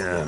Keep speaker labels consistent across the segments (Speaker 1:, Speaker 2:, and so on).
Speaker 1: Yeah.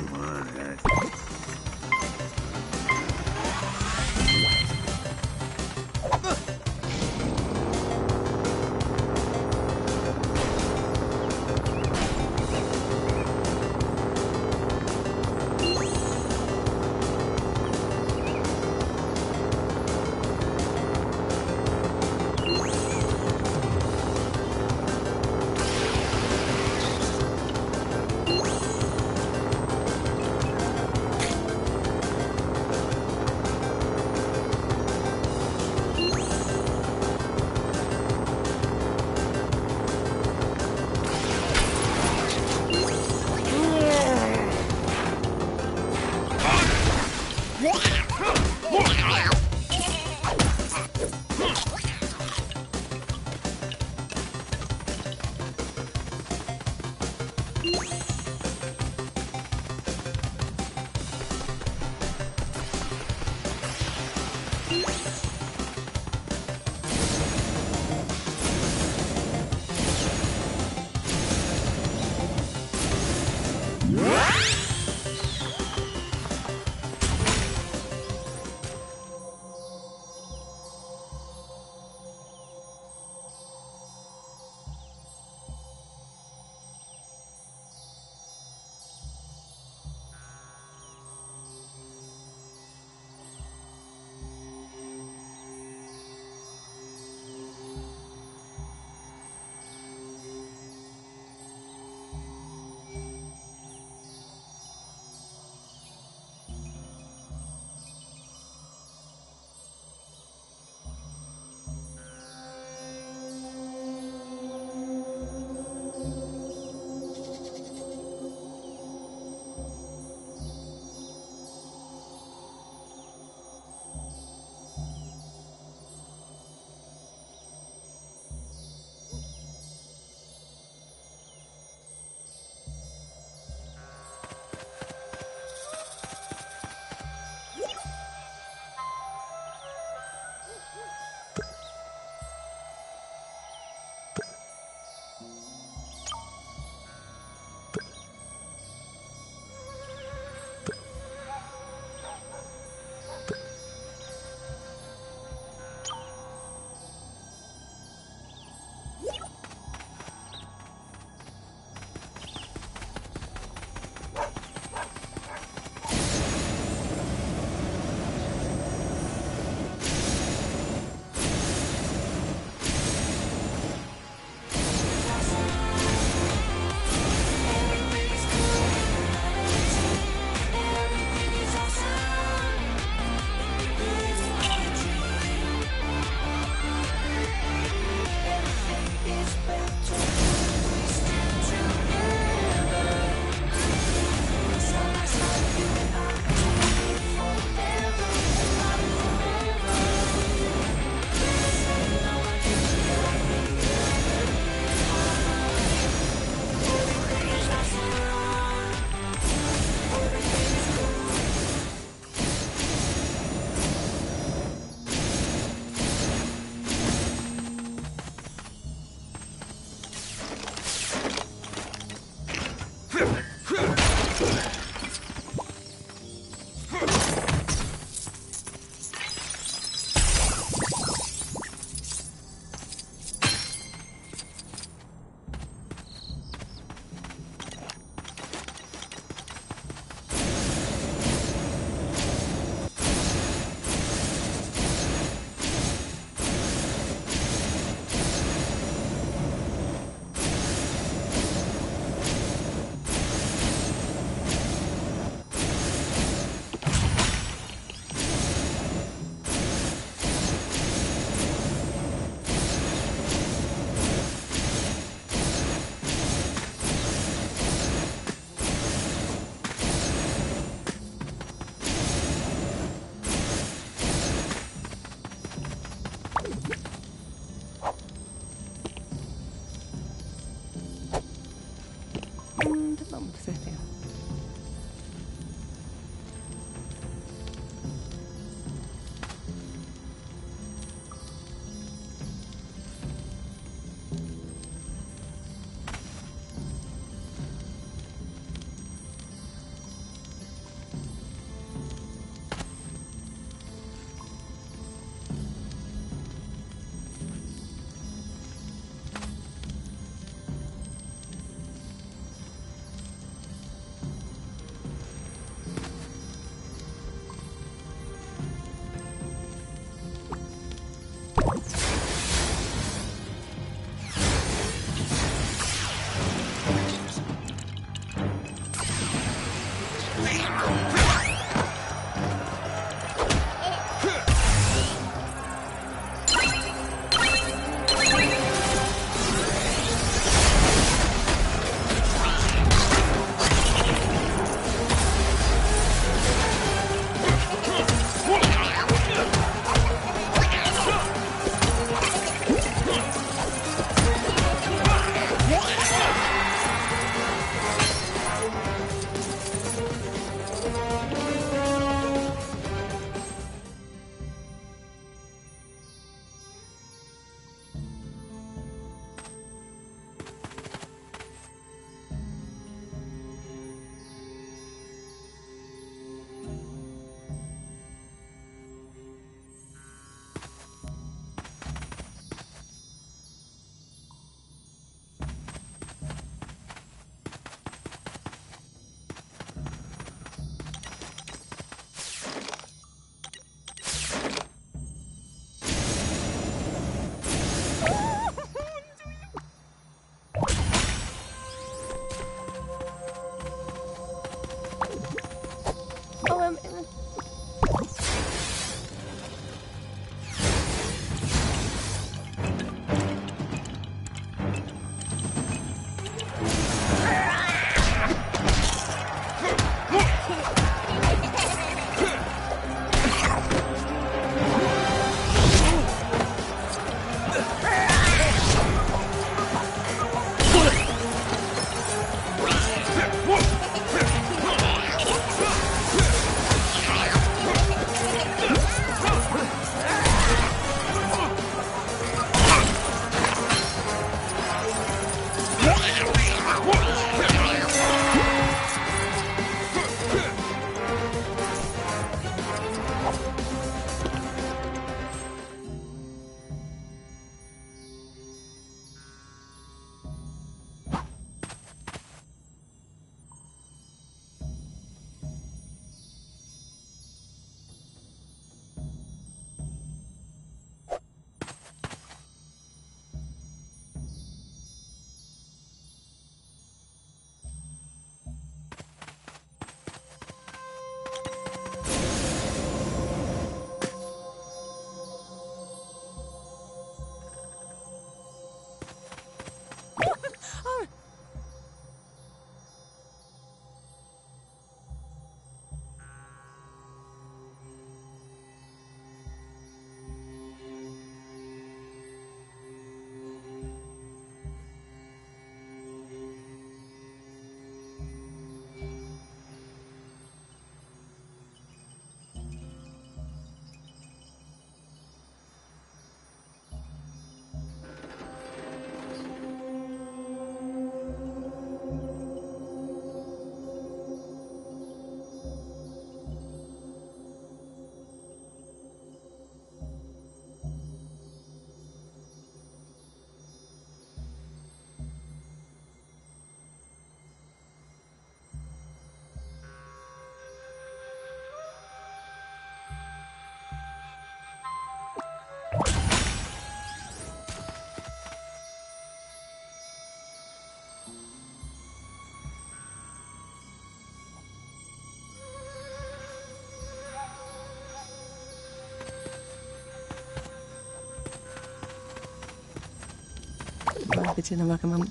Speaker 2: Gratitude and Welcome Moment.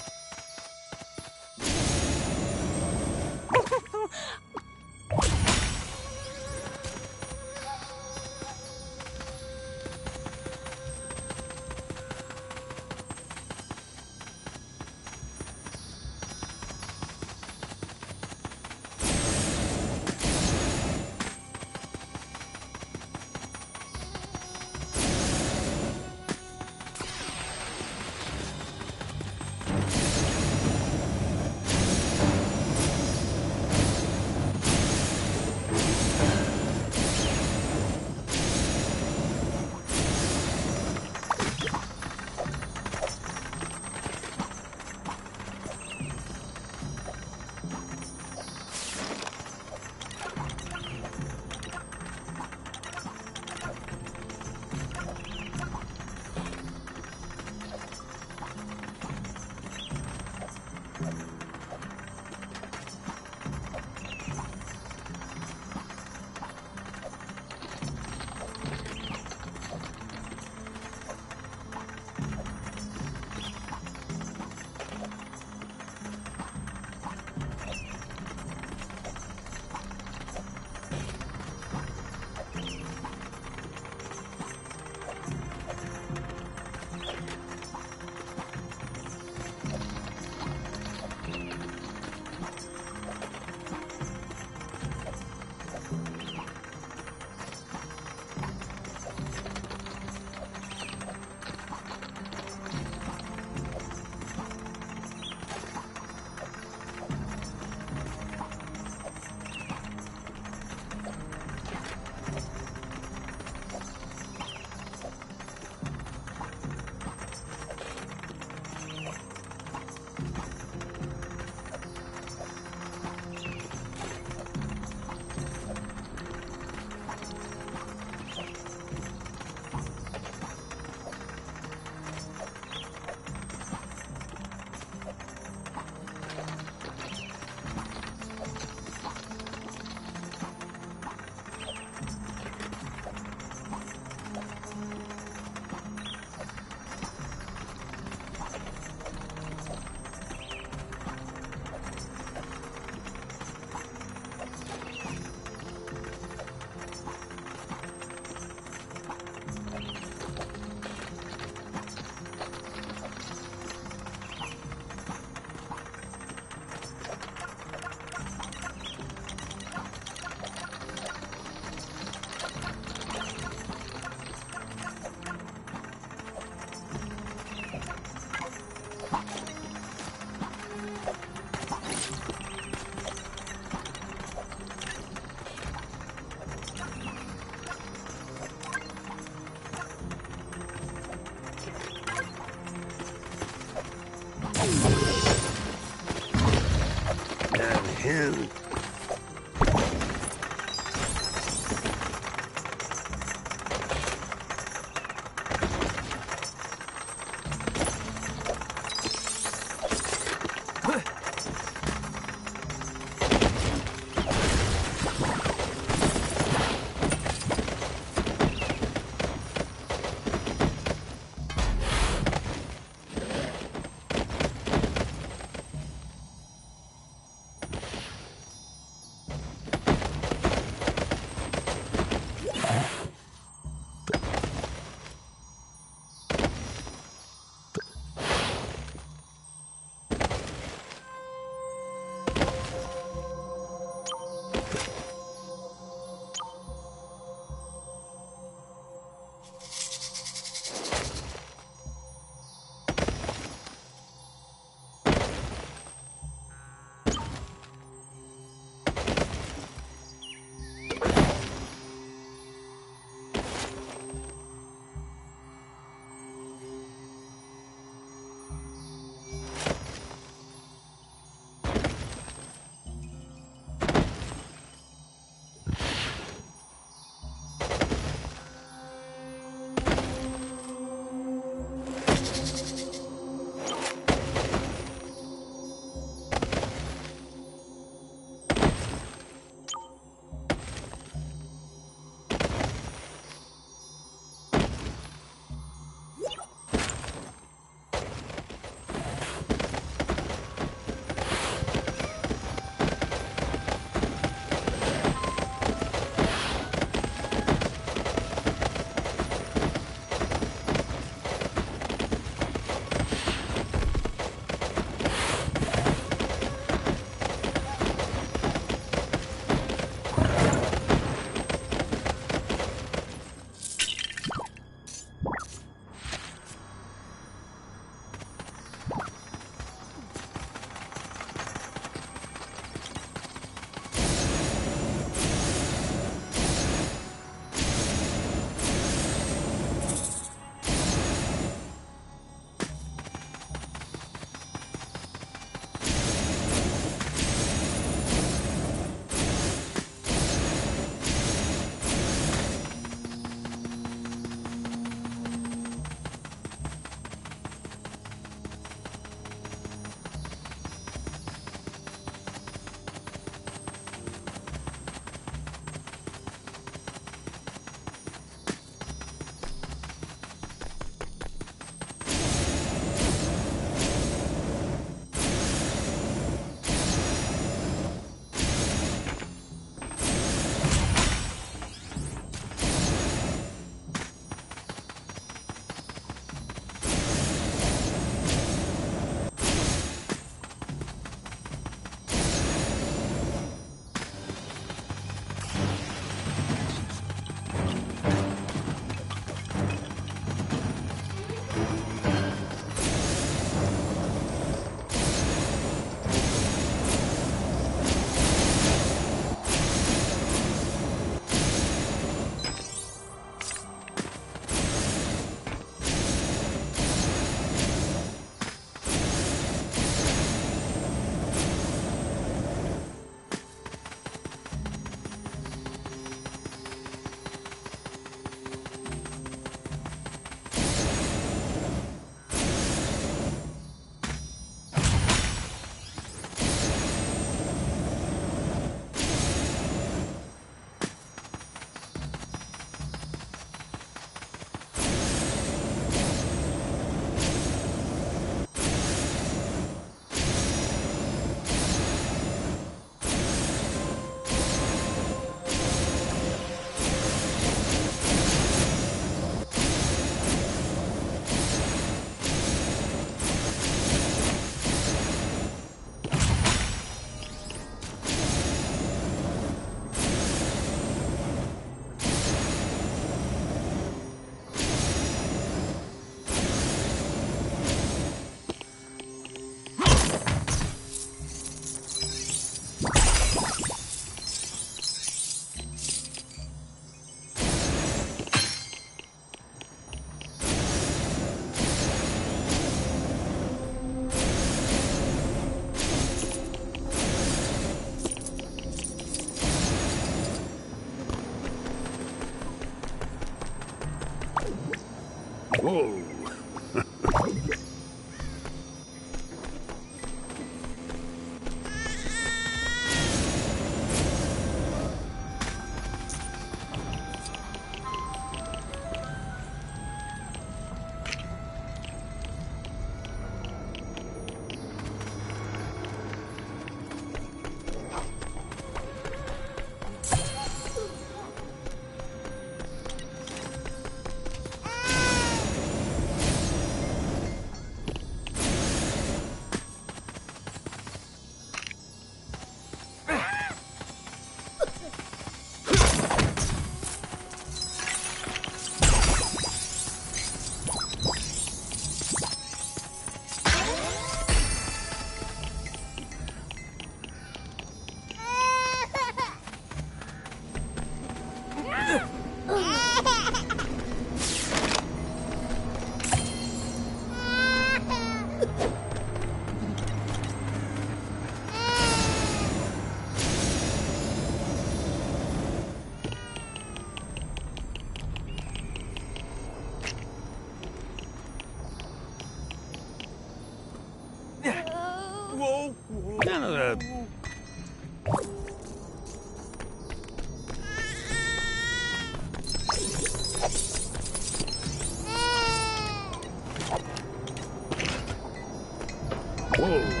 Speaker 1: Whoa.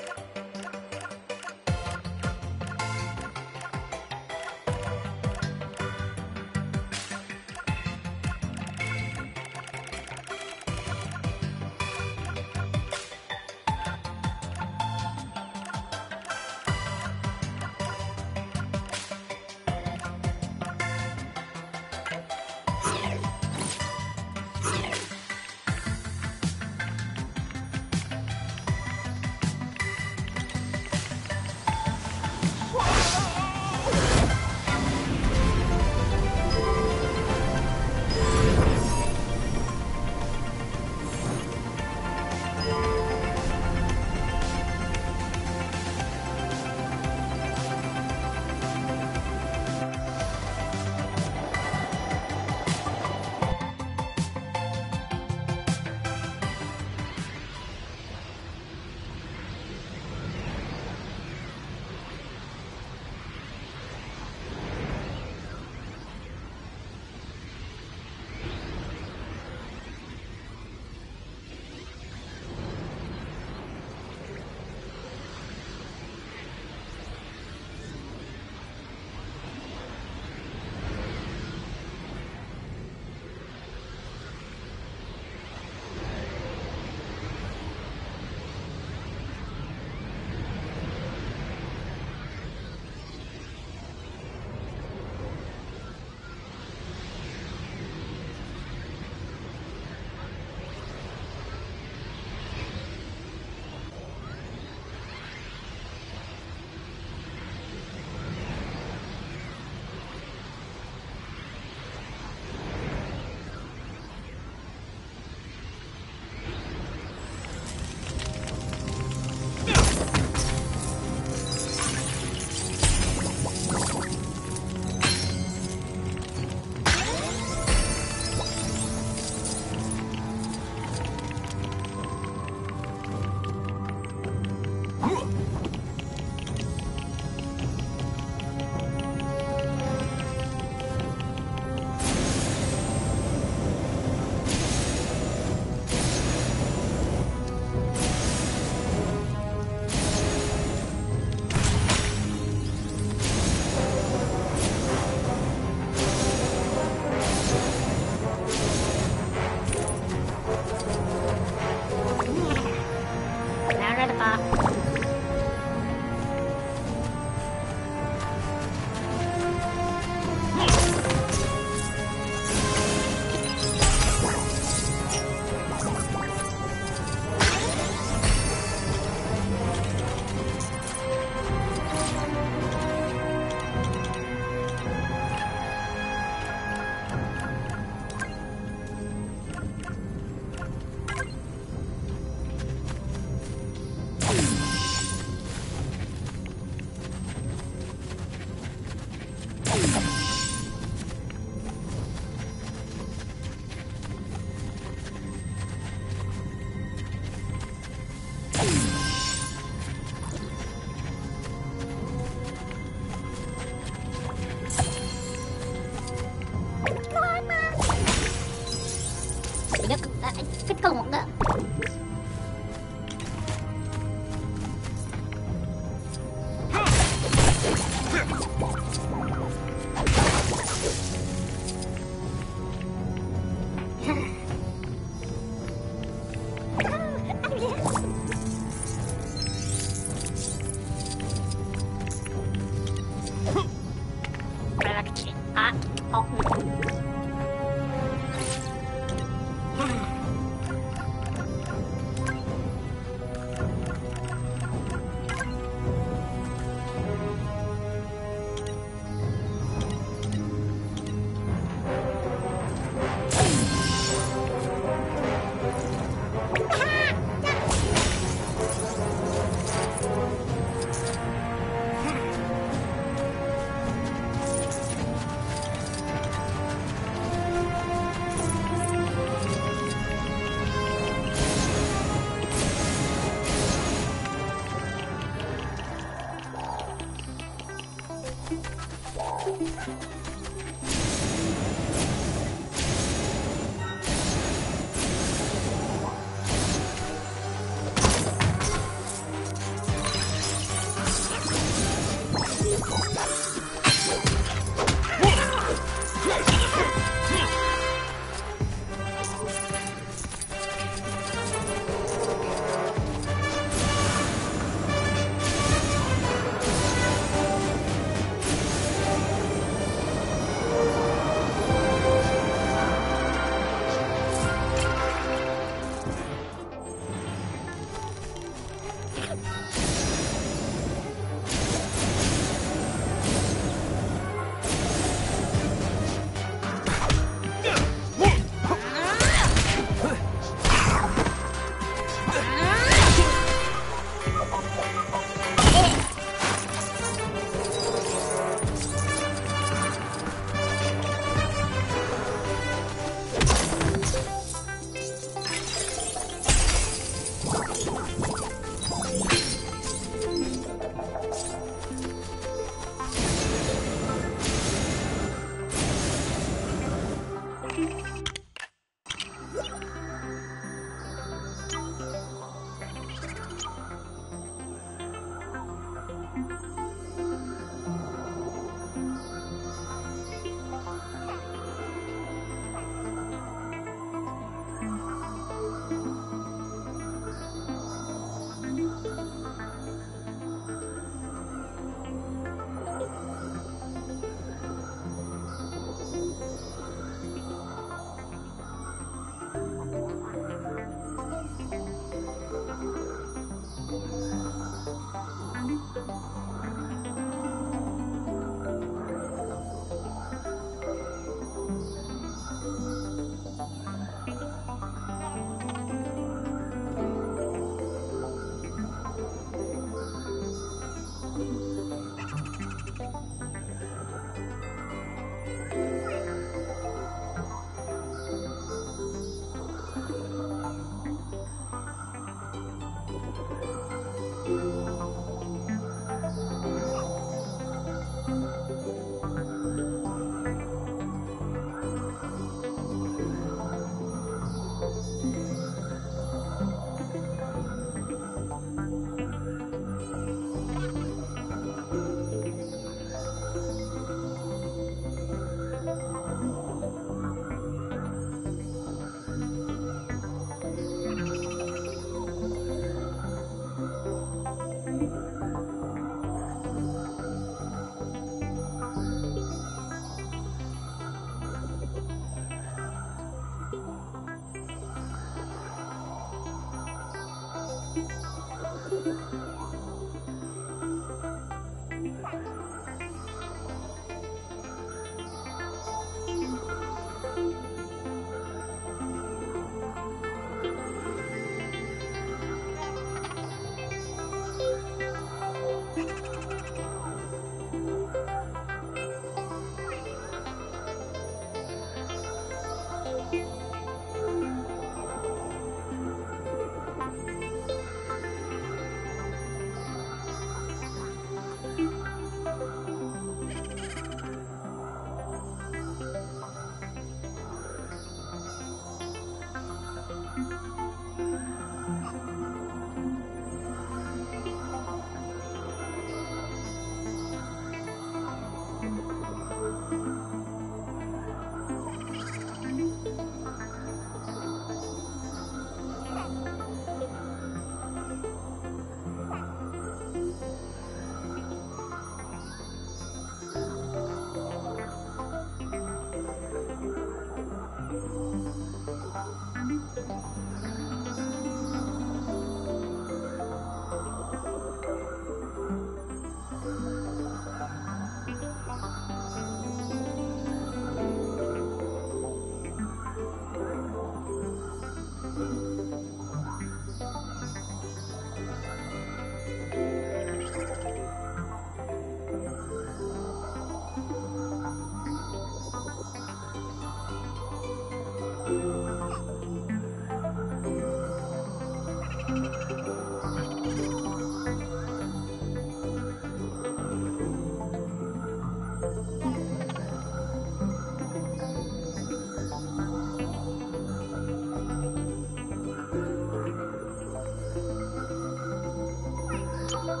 Speaker 3: Thank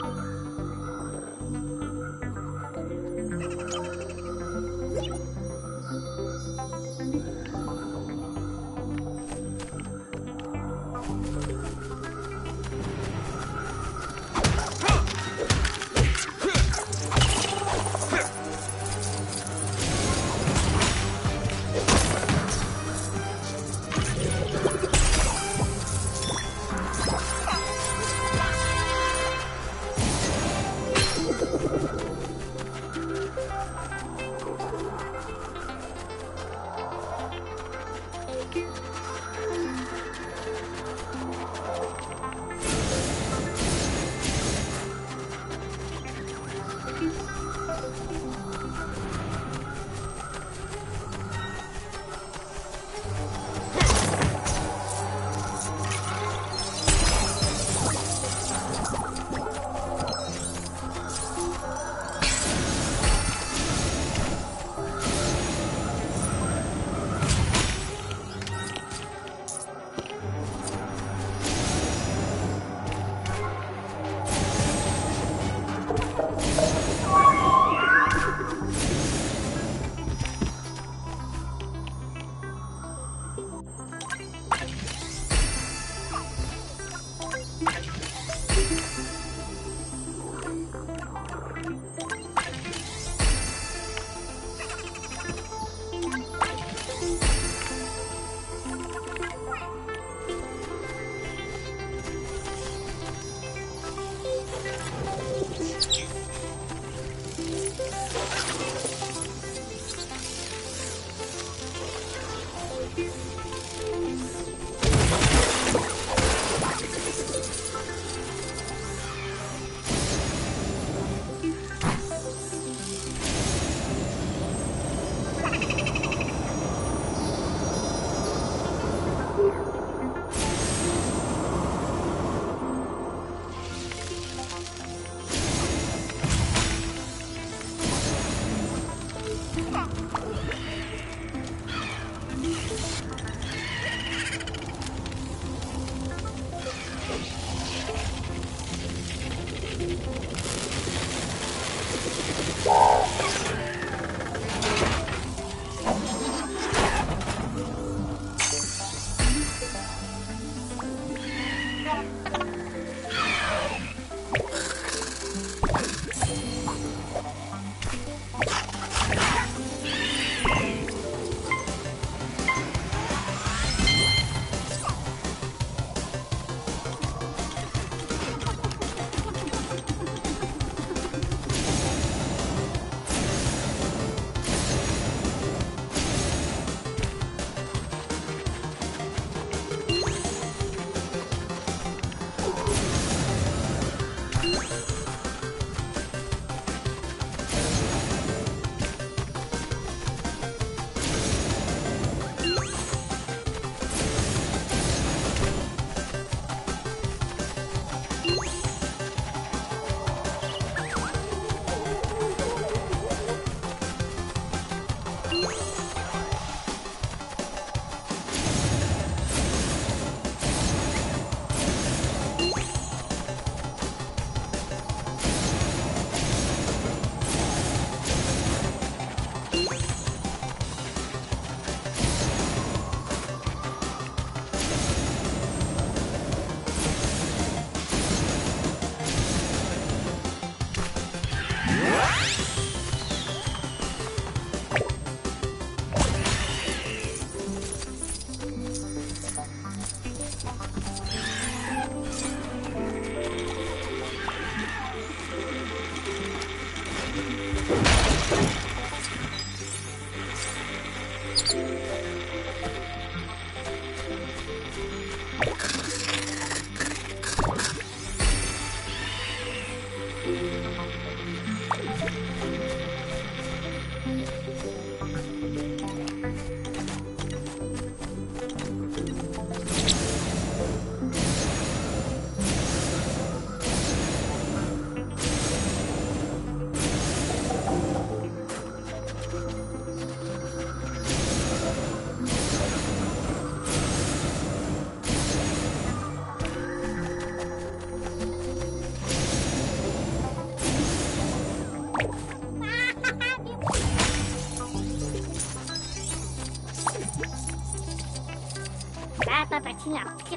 Speaker 3: you.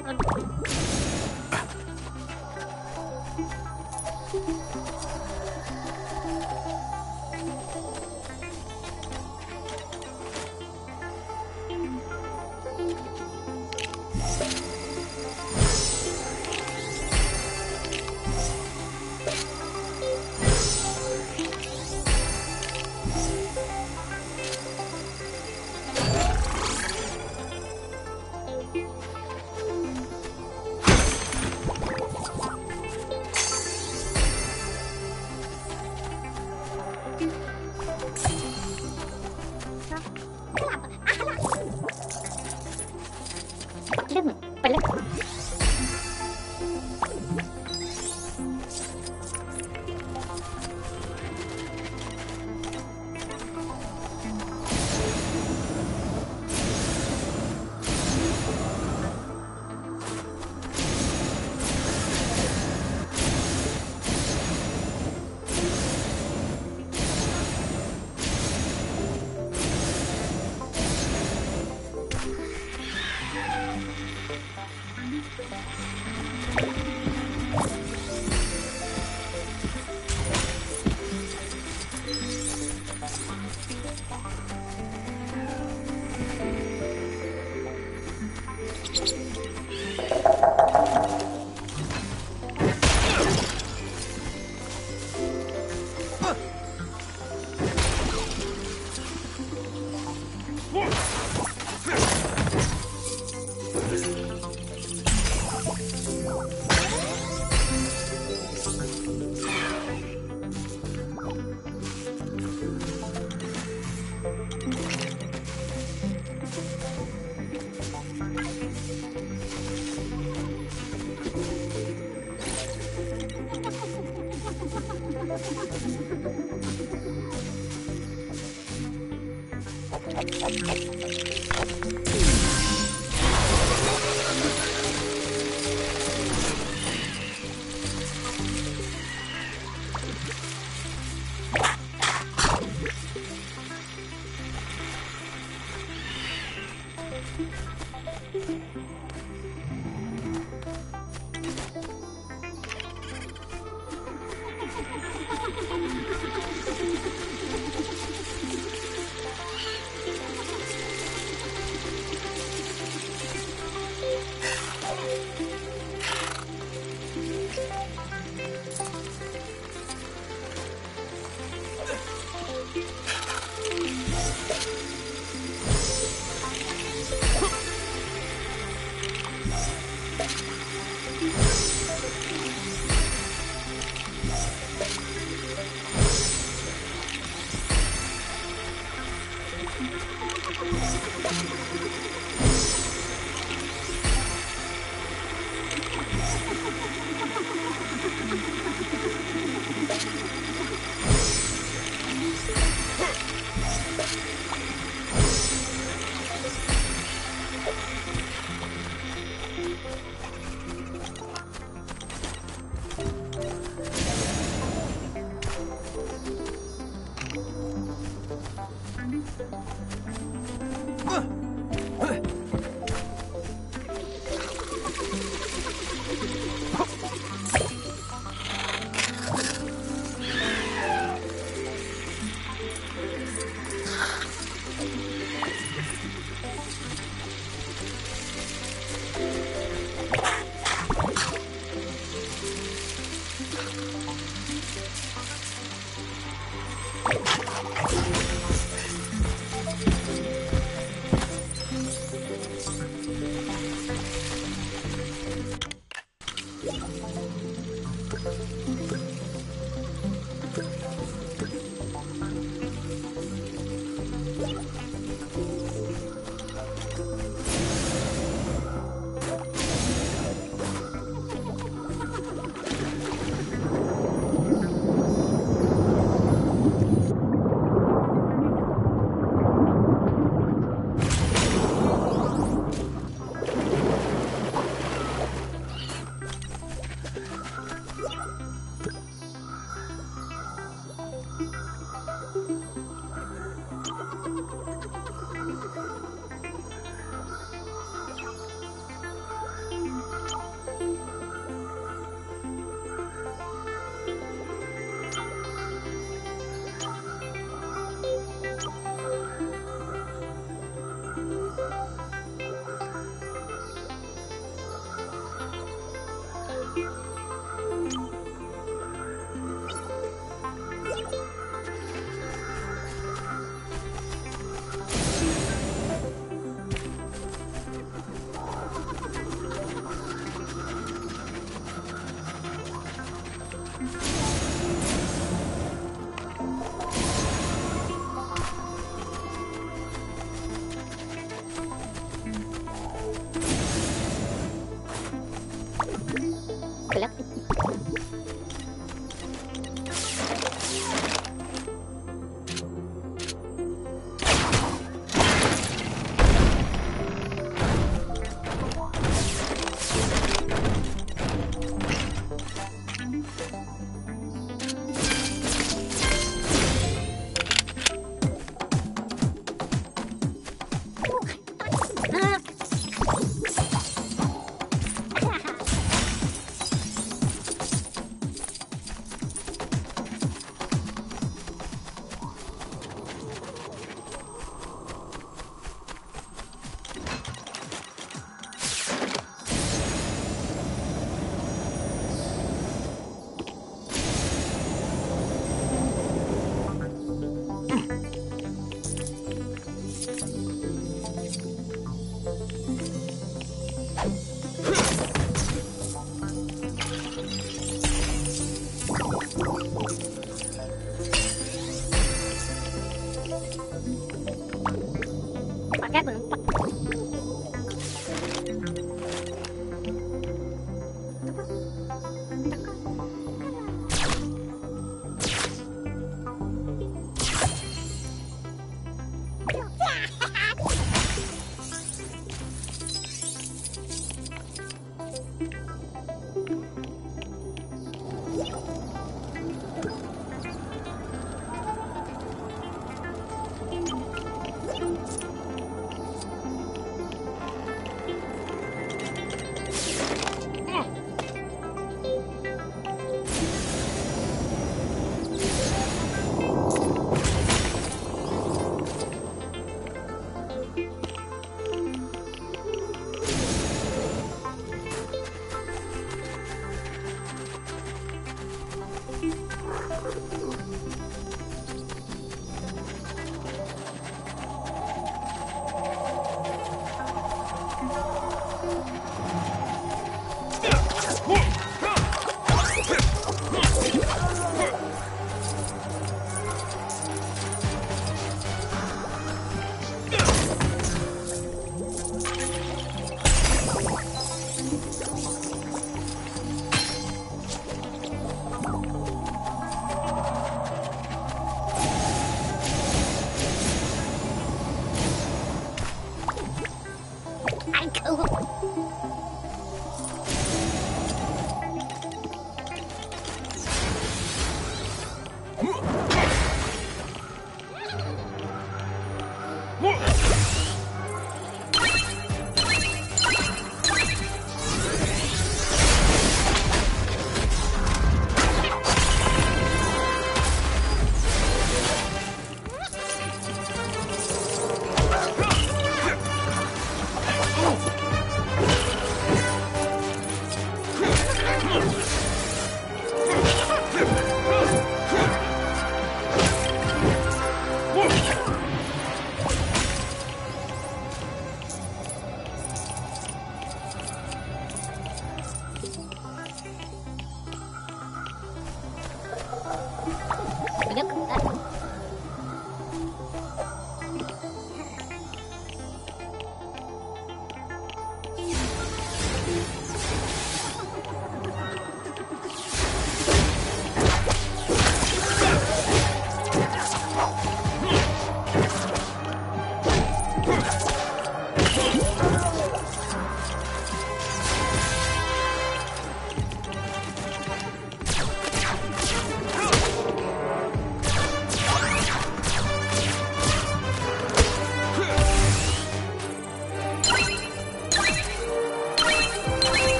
Speaker 3: people